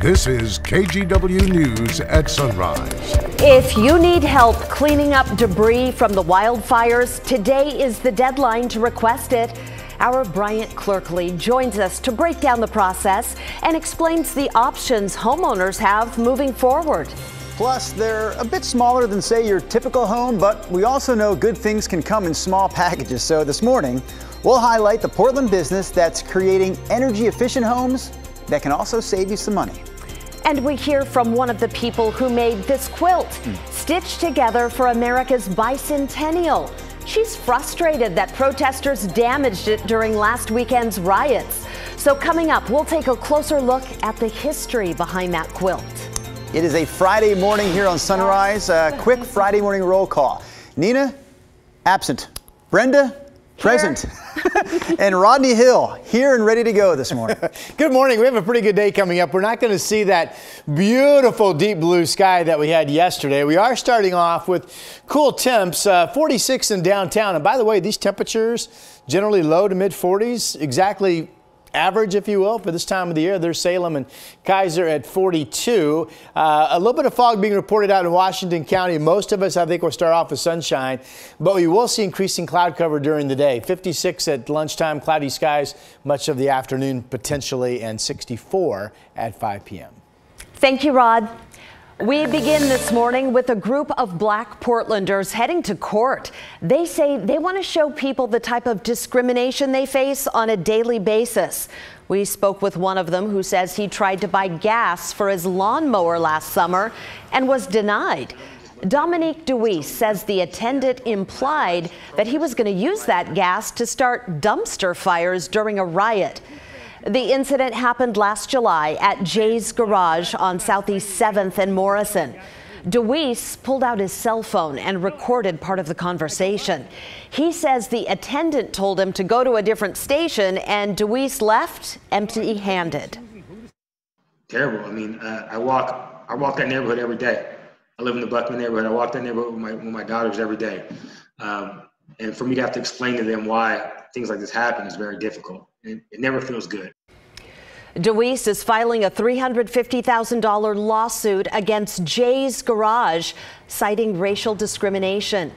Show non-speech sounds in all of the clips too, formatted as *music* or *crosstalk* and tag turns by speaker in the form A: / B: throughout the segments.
A: This is KGW News at Sunrise.
B: If you need help cleaning up debris from the wildfires, today is the deadline to request it. Our Bryant Clerkley joins us to break down the process and explains the options homeowners have moving forward.
C: Plus, they're a bit smaller than, say, your typical home, but we also know good things can come in small *laughs* packages. So this morning, we'll highlight the Portland business that's creating energy efficient homes that can also save you some money.
B: And we hear from one of the people who made this quilt, mm. stitched together for America's bicentennial. She's frustrated that protesters damaged it during last weekend's riots. So, coming up, we'll take a closer look at the history behind that quilt.
C: It is a Friday morning here on Sunrise. A quick Friday morning roll call. Nina, absent. Brenda, present. *laughs* *laughs* and Rodney Hill here and ready to go this morning. *laughs*
D: good morning. We have a pretty good day coming up. We're not going to see that beautiful deep blue sky that we had yesterday. We are starting off with cool temps, uh, 46 in downtown. And by the way, these temperatures generally low to mid 40s, exactly average, if you will, for this time of the year. There's Salem and Keizer at 42. Uh, a little bit of fog being reported out in Washington County. Most of us, I think, will start off with sunshine, but we will see increasing cloud cover during the day. 56 at lunchtime, cloudy skies much of the afternoon potentially, and 64 at 5 p.m.
B: Thank you, Rod. We begin this morning with a group of black Portlanders heading to court. They say they want to show people the type of discrimination they face on a daily basis. We spoke with one of them who says he tried to buy gas for his lawnmower last summer and was denied. Dominique Deweese says the attendant implied that he was going to use that gas to start dumpster fires during a riot. The incident happened last July at Jay's Garage on Southeast 7th and Morrison. Deweese pulled out his cell phone and recorded part of the conversation. He says the attendant told him to go to a different station and Deweese left empty handed.
E: Terrible. I mean, uh, I walk I walk that neighborhood every day. I live in the Buckman neighborhood. I walk that neighborhood with my, with my daughters every day. Um, and for me to have to explain to them why things like this happen is very difficult. It, it never feels good.
B: Deweese is filing a $350,000 lawsuit against Jay's Garage, citing racial discrimination.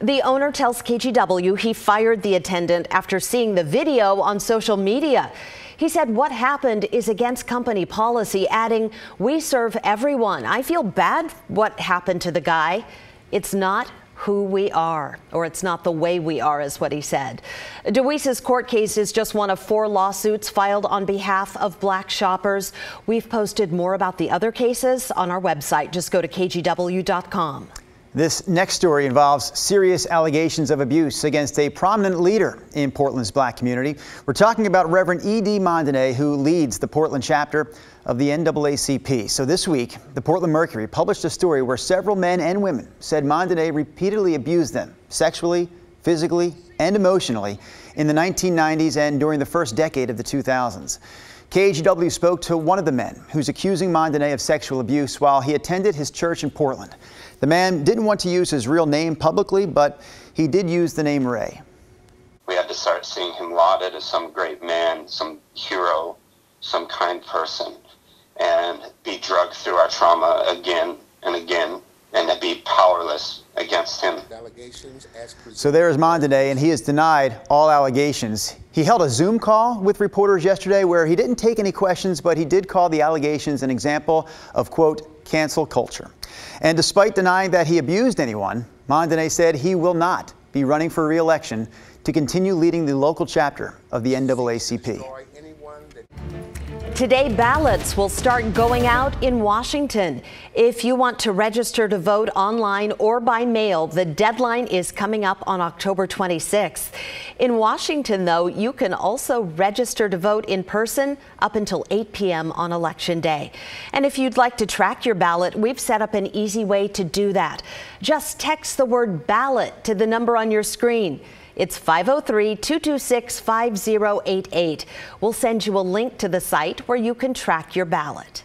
B: The owner tells KGW he fired the attendant after seeing the video on social media. He said what happened is against company policy, adding, We serve everyone. I feel bad what happened to the guy. It's not who we are, or it's not the way we are, is what he said. Deweese's court case is just one of four lawsuits filed on behalf of black shoppers. We've posted more about the other cases on our website. Just go to kgw.com.
C: This next story involves serious allegations of abuse against a prominent leader in Portland's black community. We're talking about Reverend E.D. Mondainé, who leads the Portland chapter of the NAACP. So this week, the Portland Mercury published a story where several men and women said Mondainé repeatedly abused them sexually, physically, and emotionally in the 1990s and during the first decade of the 2000s. KGW spoke to one of the men who's accusing Mondainé of sexual abuse while he attended his church in Portland. The man didn't want to use his real name publicly, but he did use the name Ray.
F: We had to start seeing him lauded as some great man, some hero, some kind person, and be drugged through our trauma again and again and to be powerless against him.
C: So there is Mondainé, and he has denied all allegations. He held a Zoom call with reporters yesterday where he didn't take any questions, but he did call the allegations an example of, quote, cancel culture. And despite denying that he abused anyone, Mondainé said he will not be running for re-election to continue leading the local chapter of the NAACP.
B: Today, ballots will start going out in Washington. If you want to register to vote online or by mail, the deadline is coming up on October 26th. In Washington, though, you can also register to vote in person up until 8 p.m. on Election Day. And if you'd like to track your ballot, we've set up an easy way to do that. Just text the word ballot to the number on your screen. It's 503 226 5088. We'll send you a link to the site where you can track your ballot.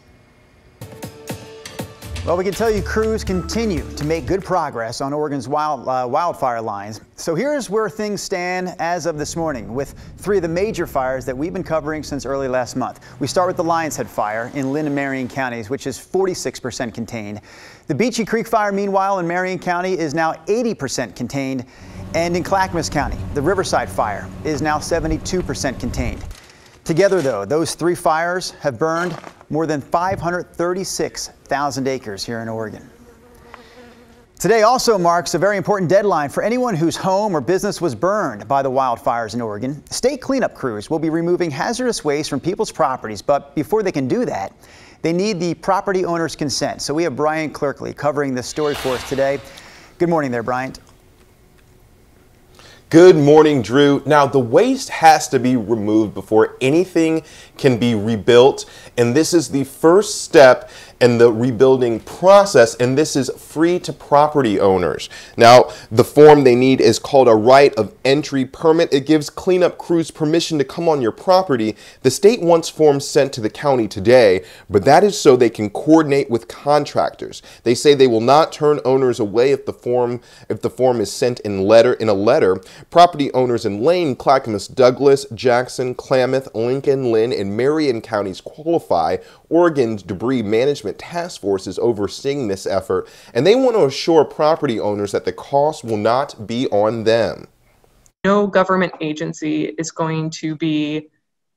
C: Well, we can tell you crews continue to make good progress on Oregon's wild, uh, wildfire lines. So here's where things stand as of this morning with three of the major fires that we've been covering since early last month. We start with the Lionshead fire in Linn and Marion counties, which is 46% contained. The Beachie Creek fire, meanwhile, in Marion County is now 80% contained. And in Clackamas County, the Riverside fire is now 72% contained. Together, though, those three fires have burned more than 536,000 acres here in Oregon. Today also marks a very important deadline for anyone whose home or business was burned by the wildfires in Oregon. State cleanup crews will be removing hazardous waste from people's properties, but before they can do that, they need the property owner's consent. So we have Bryant Clerkley covering this story for us today. Good morning there, Bryant.
G: Good morning, Drew. Now, the waste has to be removed before anything can be rebuilt, and this is the first step in the rebuilding process, and this is free to property owners. Now, the form they need is called a right of entry permit. It gives cleanup crews permission to come on your property. The state wants forms sent to the county today, but that is so they can coordinate with contractors. They say they will not turn owners away if the form if the form is sent in letter in a letter. Property owners in Lane, Clackamas, Douglas, Jackson, Klamath, Lincoln, Linn, and Marion counties qualify. Oregon's debris management task force is overseeing this effort, and they want to assure property owners that the cost will not be on them.
H: No government agency is going to be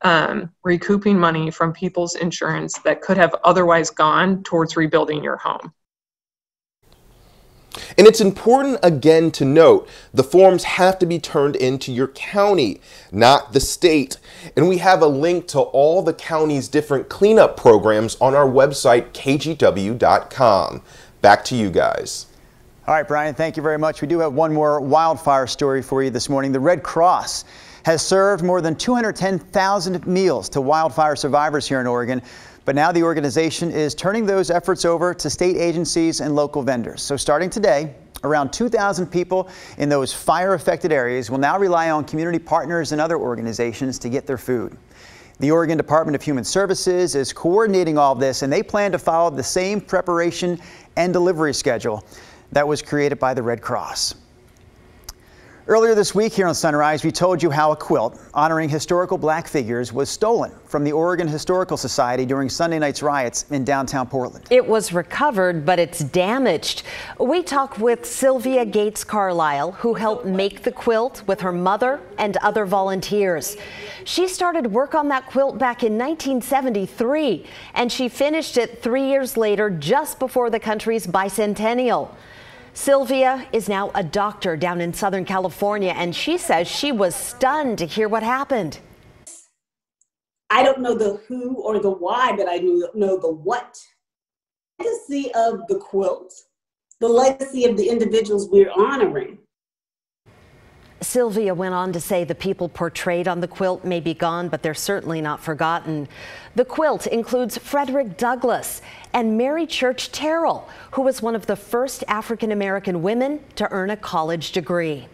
H: um, recouping money from people's insurance that could have otherwise gone towards rebuilding your home.
G: And it's important again to note the forms have to be turned into your county, not the state. And we have a link to all the county's different cleanup programs on our website, kgw.com. Back to you guys.
C: All right, Bryant, thank you very much. We do have one more wildfire story for you this morning. The Red Cross has served more than 210,000 meals to wildfire survivors here in Oregon. But now the organization is turning those efforts over to state agencies and local vendors. So starting today, around 2,000 people in those fire affected areas will now rely on community partners and other organizations to get their food. The Oregon Department of Human Services is coordinating all this and they plan to follow the same preparation and delivery schedule that was created by the Red Cross. Earlier this week here on Sunrise, we told you how a quilt honoring historical black figures was stolen from the Oregon Historical Society during Sunday night's riots in downtown Portland.
B: It was recovered, but it's damaged. We talk with Sylvia Gates Carlisle, who helped make the quilt with her mother and other volunteers. She started work on that quilt back in 1973, and she finished it three years later, just before the country's bicentennial. Sylvia is now a doctor down in Southern California, and she says she was stunned to hear what happened.
I: I don't know the who or the why, but I know the what. Legacy of the quilt, the legacy of the individuals we're honoring.
B: Sylvia went on to say the people portrayed on the quilt may be gone, but they're certainly not forgotten. The quilt includes Frederick Douglass and Mary Church Terrell, who was one of the first African American women to earn a college degree.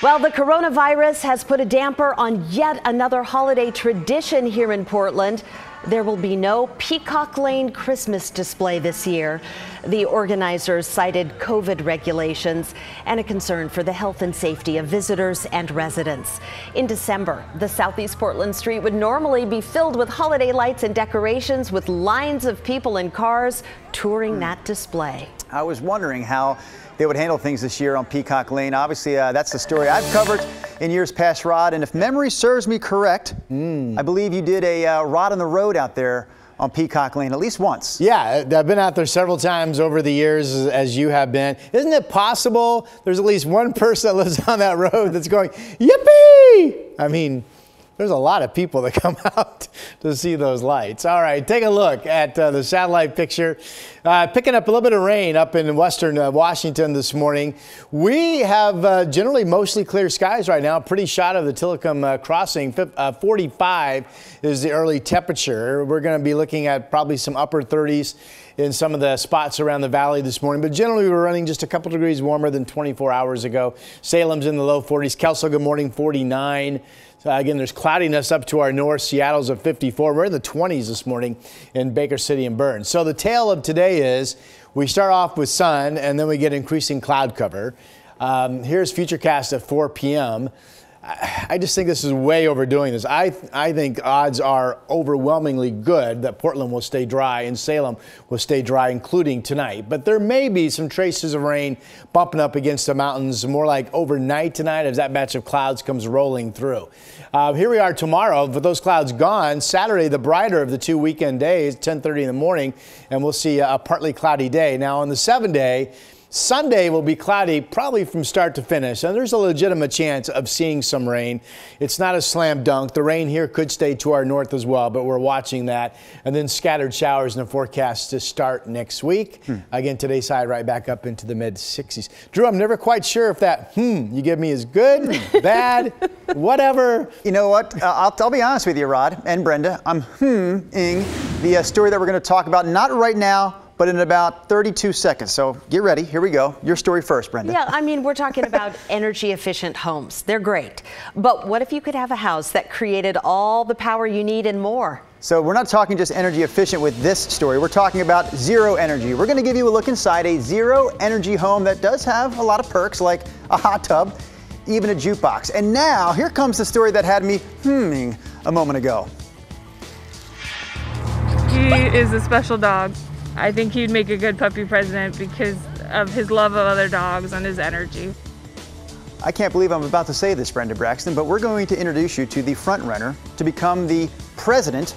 B: Well, the coronavirus has put a damper on yet another holiday tradition here in Portland. There will be no Peacock Lane Christmas display this year. The organizers cited COVID regulations and a concern for the health and safety of visitors and residents. In December, the Southeast Portland Street would normally be filled with holiday lights and decorations with lines of people and cars touring that display.
C: I was wondering how they would handle things this year on Peacock Lane. Obviously, uh, that's the story I've covered in years past, Rod. And if memory serves me correct, mm. I believe you did a uh, Rod on the Road out there on Peacock Lane at least once.
D: Yeah, uh, I've been out there several times over the years as you have been. Isn't it possible there's at least one person that lives *laughs* on that road that's going, yippee? I mean, there's a lot of people that *laughs* come out to see those lights. All right, take a look at uh, the satellite picture. Uh, picking up a little bit of rain up in western uh, Washington this morning. We have uh, generally mostly clear skies right now. Pretty shot of the Tilikum uh, crossing. Uh, 45 is the early temperature. We're going to be looking at probably some upper 30s in some of the spots around the valley this morning, but generally we're running just a couple degrees warmer than 24 hours ago. Salem's in the low 40s. Kelso, good morning, 49. So again, there's cloudiness up to our north. Seattle's at 54. We're in the 20s this morning in Baker City and Burns. So the tale of today is we start off with sun and then we get increasing cloud cover. Um, here's Futurecast at 4 p.m. I just think this is way overdoing this. I, I think odds are overwhelmingly good that Portland will stay dry and Salem will stay dry, including tonight. But there may be some traces of rain bumping up against the mountains, more like overnight tonight as that batch of clouds comes rolling through. Uh, here we are tomorrow, With those clouds gone. Saturday, the brighter of the two weekend days, 10:30 in the morning, and we'll see a partly cloudy day. Now on the seven day. Sunday will be cloudy probably from start to finish, and there's a legitimate chance of seeing some rain. It's not a slam dunk. The rain here could stay to our north as well, but we're watching that. And then scattered showers in the forecast to start next week. Hmm. Again, today's high right back up into the mid 60s. Drew, I'm never quite sure if that hmm you give me is good, *laughs* bad, whatever.
C: You know what? Uh, I'll, I'll, be honest with you, Rod and Brenda. I'm hmm-ing the uh, story that we're going to talk about, not right now but in about 32 seconds. So get ready. Here we go. Your story first, Brenda.
B: Yeah, I mean, we're talking about *laughs* energy efficient homes. They're great. But what if you could have a house that created all the power you need and more?
C: So we're not talking just energy efficient with this story. We're talking about zero energy. We're going to give you a look inside a zero energy home that does have a lot of perks like a hot tub, even a jukebox. And now here comes the story that had me hmming a moment ago.
J: He is a special dog. I think he'd make a good puppy president because of his love of other dogs and his energy.
C: I can't believe I'm about to say this, Brenda Braxton, but we're going to introduce you to the front runner to become the president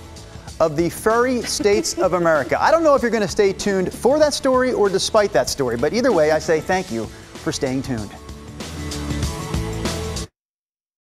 C: of the Furry States of America. I don't know if you're going to stay tuned for that story or despite that story, but either way, I say thank you for staying tuned.